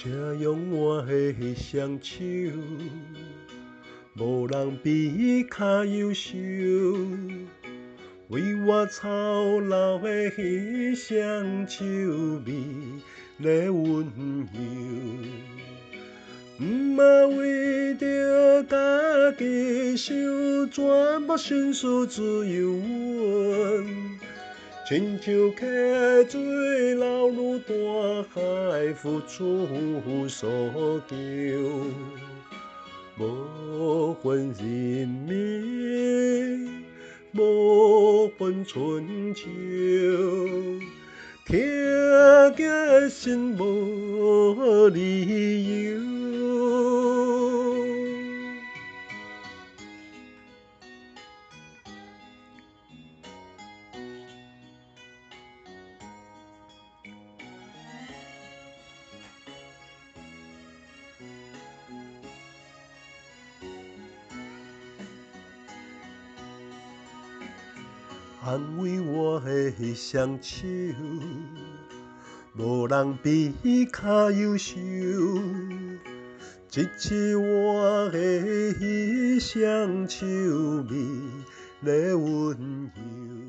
请用我的双手，无人比伊较优秀。为我操劳的彼双手，美丽温柔。毋要为着家己想，全部心思只有阮。亲像溪水流入海，付出所求，无分人民，无分春秋，听见心无理由。安慰我的双手，无人比较优秀。一次我的双手美丽温柔。